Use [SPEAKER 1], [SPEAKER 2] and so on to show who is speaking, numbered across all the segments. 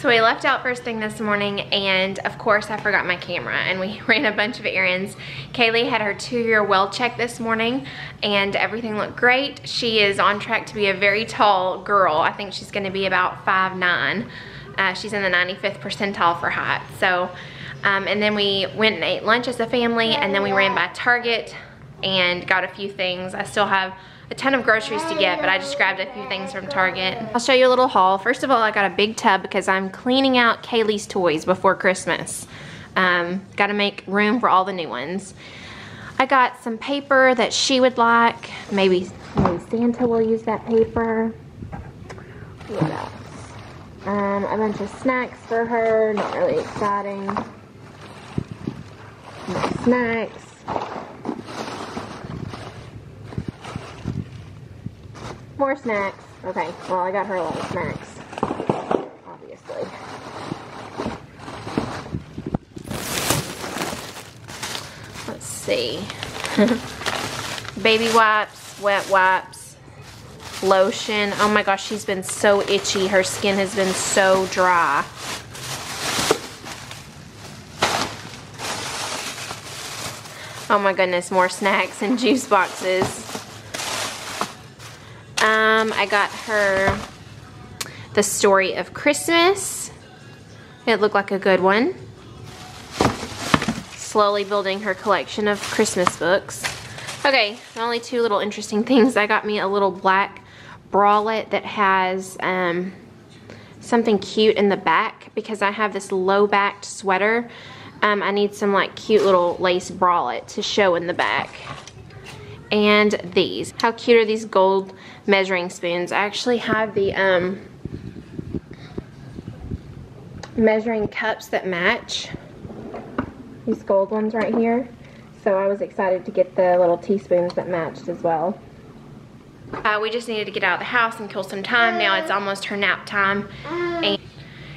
[SPEAKER 1] So we left out first thing this morning and of course I forgot my camera and we ran a bunch of errands. Kaylee had her two-year well check this morning and everything looked great. She is on track to be a very tall girl. I think she's gonna be about 5'9". Uh, she's in the 95th percentile for height. So, um, and then we went and ate lunch as a family and then we ran by Target and got a few things. I still have a ton of groceries to get, but I just grabbed a few things from Target. I'll show you a little haul. First of all, I got a big tub because I'm cleaning out Kaylee's toys before Christmas. Um, got to make room for all the new ones. I got some paper that she would like. Maybe, maybe Santa will use that paper. What else? Um, a bunch of snacks for her. Not really exciting. Snacks. More snacks. Okay, well, I got her a lot of snacks, obviously. Let's see. Baby wipes, wet wipes, lotion. Oh my gosh, she's been so itchy. Her skin has been so dry. Oh my goodness, more snacks and juice boxes. Um, I got her The Story of Christmas. It looked like a good one. Slowly building her collection of Christmas books. Okay, only two little interesting things. I got me a little black bralette that has um, something cute in the back because I have this low-backed sweater. Um, I need some like cute little lace bralette to show in the back and these. How cute are these gold measuring spoons? I actually have the um, measuring cups that match. These gold ones right here. So I was excited to get the little teaspoons that matched as well. Uh, we just needed to get out of the house and kill some time. Now it's almost her nap time. And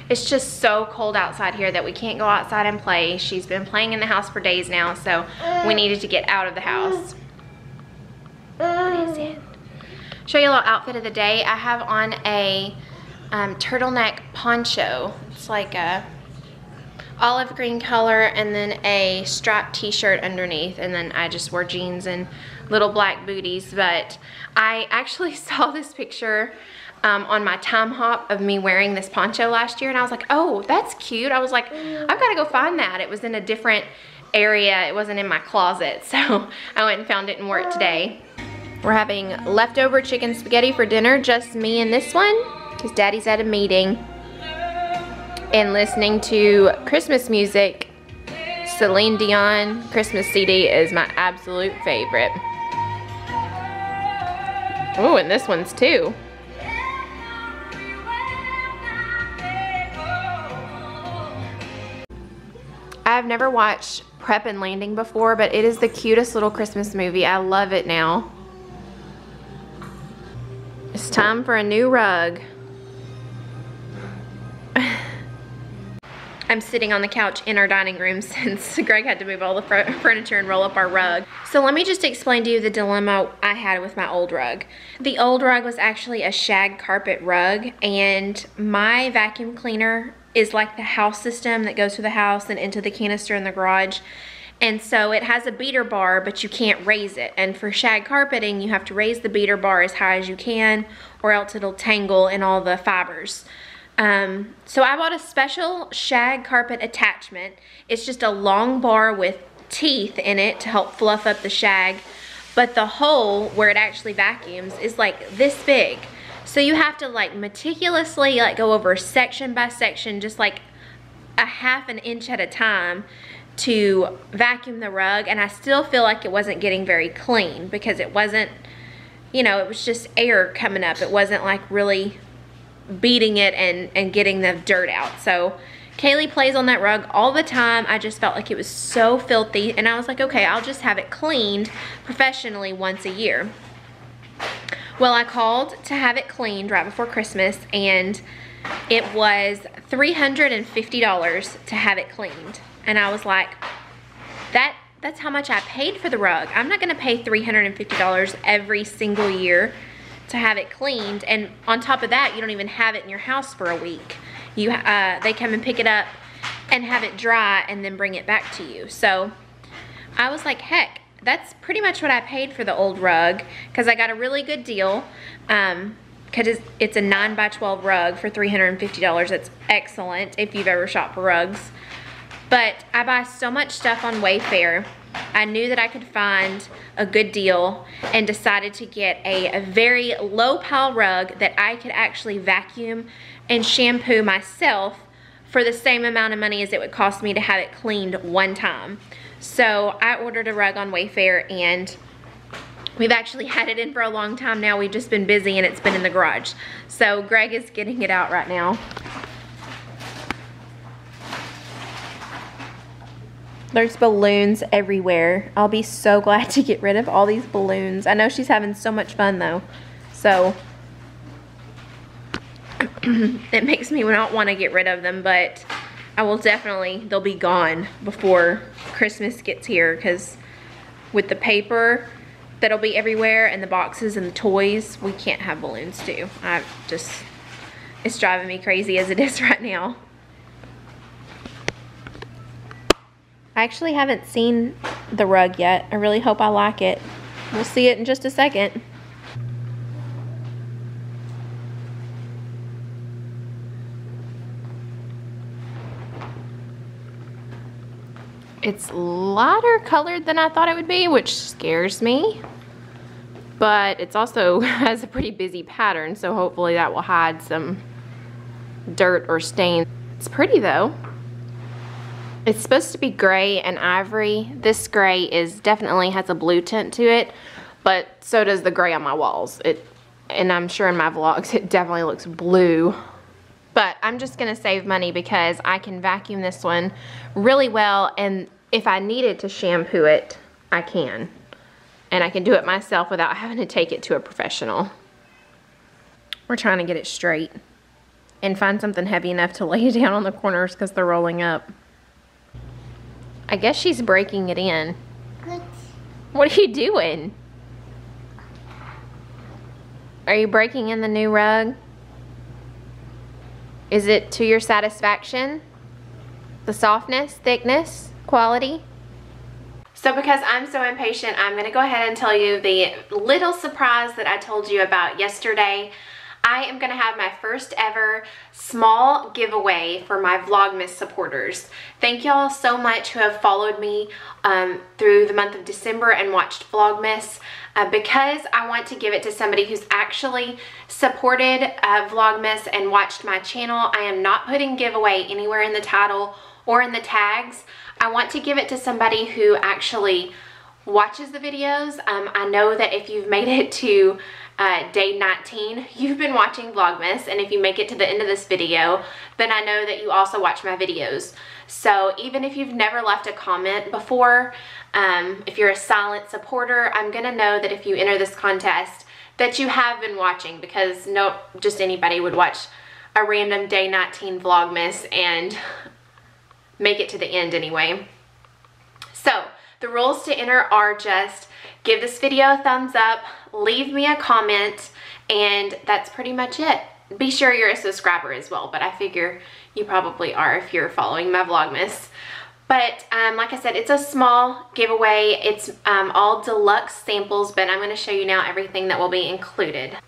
[SPEAKER 1] it's just so cold outside here that we can't go outside and play. She's been playing in the house for days now, so we needed to get out of the house. What is it? Show you a little outfit of the day. I have on a um, turtleneck poncho. It's like a olive green color and then a striped t-shirt underneath. And then I just wore jeans and little black booties. But I actually saw this picture um, on my time hop of me wearing this poncho last year. And I was like oh that's cute. I was like I've got to go find that. It was in a different area. It wasn't in my closet. So I went and found it and wore it today we're having leftover chicken spaghetti for dinner, just me and this one, because daddy's at a meeting. And listening to Christmas music. Celine Dion Christmas CD is my absolute favorite. Oh, and this one's too. I've never watched Prep and Landing before, but it is the cutest little Christmas movie. I love it now. It's time for a new rug. I'm sitting on the couch in our dining room since Greg had to move all the furniture and roll up our rug. So let me just explain to you the dilemma I had with my old rug. The old rug was actually a shag carpet rug and my vacuum cleaner is like the house system that goes to the house and into the canister in the garage. And so it has a beater bar, but you can't raise it. And for shag carpeting, you have to raise the beater bar as high as you can, or else it'll tangle in all the fibers. Um, so I bought a special shag carpet attachment. It's just a long bar with teeth in it to help fluff up the shag. But the hole where it actually vacuums is like this big. So you have to like meticulously like go over section by section, just like a half an inch at a time to vacuum the rug and I still feel like it wasn't getting very clean because it wasn't, you know, it was just air coming up. It wasn't like really beating it and, and getting the dirt out. So Kaylee plays on that rug all the time. I just felt like it was so filthy and I was like, okay, I'll just have it cleaned professionally once a year. Well, I called to have it cleaned right before Christmas and it was $350 to have it cleaned. And I was like, that that's how much I paid for the rug. I'm not gonna pay $350 every single year to have it cleaned. And on top of that, you don't even have it in your house for a week. You, uh, they come and pick it up and have it dry and then bring it back to you. So I was like, heck, that's pretty much what I paid for the old rug because I got a really good deal. Um, because it's a 9 by 12 rug for $350. That's excellent if you've ever shopped for rugs. But I buy so much stuff on Wayfair. I knew that I could find a good deal and decided to get a, a very low pile rug that I could actually vacuum and shampoo myself for the same amount of money as it would cost me to have it cleaned one time. So I ordered a rug on Wayfair and we've actually had it in for a long time now. We've just been busy and it's been in the garage. So Greg is getting it out right now. There's balloons everywhere. I'll be so glad to get rid of all these balloons. I know she's having so much fun though. So it makes me not want to get rid of them, but I will definitely, they'll be gone before Christmas gets here because with the paper that'll be everywhere and the boxes and the toys, we can't have balloons too. I just, it's driving me crazy as it is right now. I actually haven't seen the rug yet. I really hope I like it. We'll see it in just a second. It's lighter colored than I thought it would be, which scares me. But it's also has a pretty busy pattern, so hopefully that will hide some dirt or stain. It's pretty though. It's supposed to be gray and ivory. This gray is definitely has a blue tint to it, but so does the gray on my walls. It, and I'm sure in my vlogs it definitely looks blue. But I'm just gonna save money because I can vacuum this one really well and if I needed to shampoo it, I can. And I can do it myself without having to take it to a professional. We're trying to get it straight and find something heavy enough to lay down on the corners because they're rolling up. I guess she's breaking it in. What? What are you doing? Are you breaking in the new rug? Is it to your satisfaction? The softness, thickness? quality. So because I'm so impatient, I'm gonna go ahead and tell you the little surprise that I told you about yesterday. I am gonna have my first ever small giveaway for my Vlogmas supporters. Thank y'all so much who have followed me um, through the month of December and watched Vlogmas. Uh, because I want to give it to somebody who's actually supported uh, Vlogmas and watched my channel. I am not putting giveaway anywhere in the title or in the tags. I want to give it to somebody who actually watches the videos. Um, I know that if you've made it to uh, day 19, you've been watching Vlogmas, and if you make it to the end of this video, then I know that you also watch my videos. So even if you've never left a comment before, um, if you're a silent supporter, I'm gonna know that if you enter this contest, that you have been watching because no, just anybody would watch a random day 19 Vlogmas and make it to the end anyway. The rules to enter are just give this video a thumbs up, leave me a comment, and that's pretty much it. Be sure you're a subscriber as well, but I figure you probably are if you're following my Vlogmas. But um, like I said, it's a small giveaway. It's um, all deluxe samples, but I'm gonna show you now everything that will be included.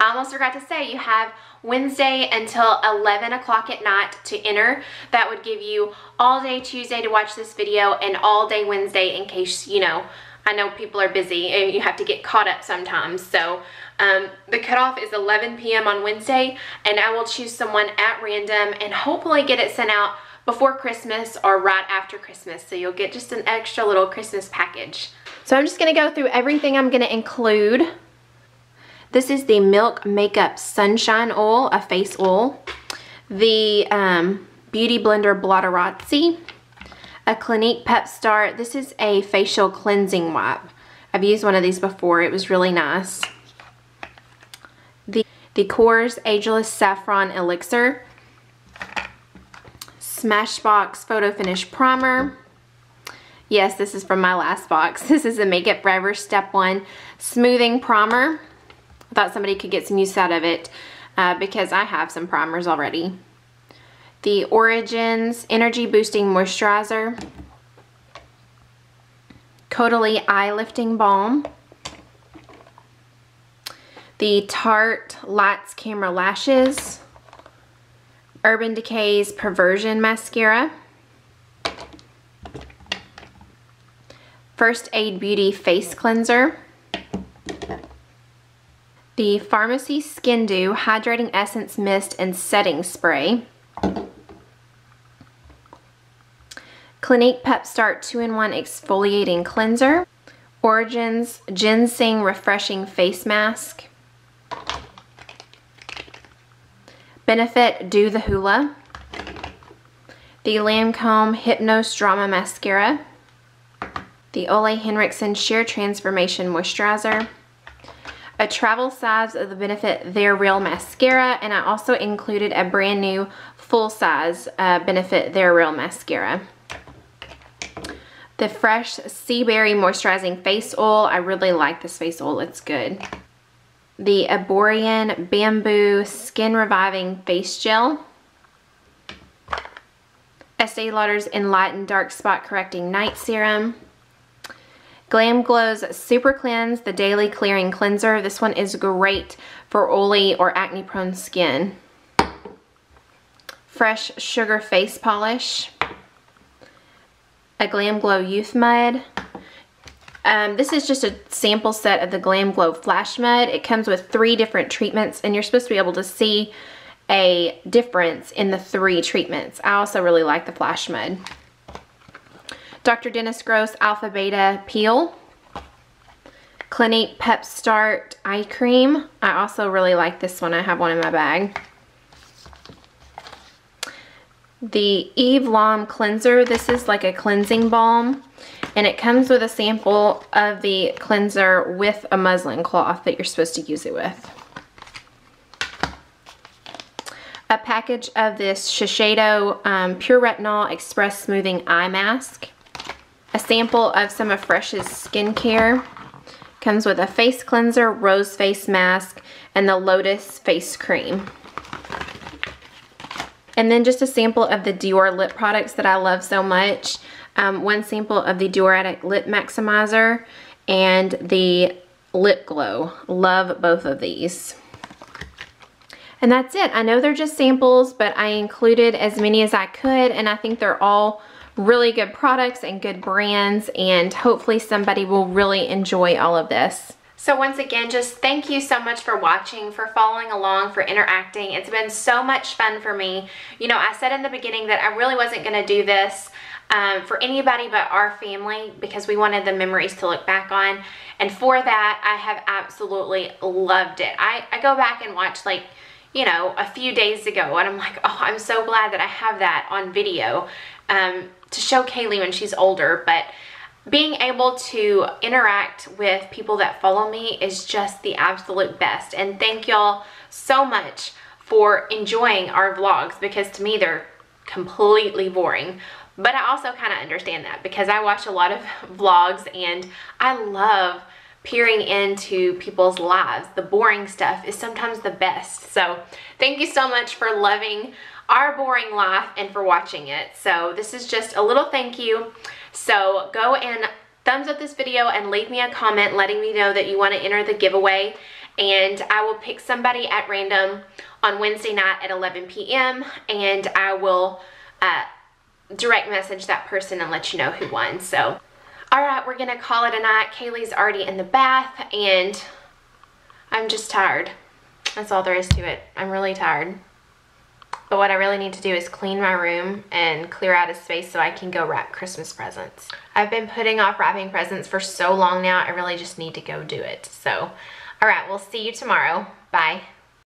[SPEAKER 1] I almost forgot to say you have Wednesday until 11 o'clock at night to enter. That would give you all day Tuesday to watch this video and all day Wednesday in case, you know, I know people are busy and you have to get caught up sometimes. So um, the cutoff is 11 p.m. on Wednesday and I will choose someone at random and hopefully get it sent out before Christmas or right after Christmas. So you'll get just an extra little Christmas package. So I'm just gonna go through everything I'm gonna include this is the Milk Makeup Sunshine Oil, a face oil. The um, Beauty Blender Blotterazzi. A Clinique Pep Start. This is a facial cleansing wipe. I've used one of these before. It was really nice. The, the Korres Ageless Saffron Elixir. Smashbox Photo Finish Primer. Yes, this is from my last box. This is the Makeup Forever Step 1 Smoothing Primer. Thought somebody could get some use out of it uh, because I have some primers already. the Origins Energy Boosting Moisturizer, Caudalie Eye Lifting Balm, the Tarte Lights Camera Lashes, Urban Decay's Perversion Mascara, First Aid Beauty Face Cleanser, the Pharmacy Skin Dew Hydrating Essence Mist and Setting Spray, Clinique Pep Start 2-in-1 Exfoliating Cleanser, Origins Ginseng Refreshing Face Mask, Benefit Do the Hoola, the Lancome Hypnose Drama Mascara, the Ole Henriksen Sheer Transformation Moisturizer, a travel size of the Benefit They're Real Mascara, and I also included a brand new full size uh, Benefit They're Real Mascara. The Fresh Sea Berry Moisturizing Face Oil. I really like this face oil. It's good. The Erborian Bamboo Skin Reviving Face Gel. Estee Lauder's Enlightened Dark Spot Correcting Night Serum. Glam Glow's Super Cleanse, the Daily Clearing Cleanser. This one is great for oily or acne prone skin. Fresh Sugar Face Polish. A Glam Glow Youth Mud. Um, this is just a sample set of the Glam Glow Flash Mud. It comes with three different treatments and you're supposed to be able to see a difference in the three treatments. I also really like the Flash Mud. Dr. Dennis Gross Alpha Beta Peel. Clinique Pep Start Eye Cream. I also really like this one. I have one in my bag. The Eve Lom Cleanser. This is like a cleansing balm. And it comes with a sample of the cleanser with a muslin cloth that you're supposed to use it with. A package of this Shiseido um, Pure Retinol Express Smoothing Eye Mask sample of some of Fresh's skincare. Comes with a face cleanser, rose face mask, and the Lotus face cream. And then just a sample of the Dior lip products that I love so much. Um, one sample of the Dior Addict Lip Maximizer and the Lip Glow. Love both of these. And that's it. I know they're just samples, but I included as many as I could, and I think they're all really good products and good brands and hopefully somebody will really enjoy all of this. So once again, just thank you so much for watching, for following along, for interacting. It's been so much fun for me. You know, I said in the beginning that I really wasn't going to do this um, for anybody but our family because we wanted the memories to look back on. And for that, I have absolutely loved it. I, I go back and watch like, you know, a few days ago and I'm like, oh, I'm so glad that I have that on video. Um, to show Kaylee when she's older, but being able to interact with people that follow me is just the absolute best. And thank y'all so much for enjoying our vlogs because to me they're completely boring. But I also kind of understand that because I watch a lot of vlogs and I love peering into people's lives. The boring stuff is sometimes the best. So thank you so much for loving our boring life and for watching it. So this is just a little thank you. So go and thumbs up this video and leave me a comment letting me know that you want to enter the giveaway and I will pick somebody at random on Wednesday night at 11 p.m. and I will uh, direct message that person and let you know who won. So, all right, we're gonna call it a night. Kaylee's already in the bath and I'm just tired. That's all there is to it. I'm really tired. But what I really need to do is clean my room and clear out a space so I can go wrap Christmas presents. I've been putting off wrapping presents for so long now, I really just need to go do it. So, all right, we'll see you tomorrow. Bye.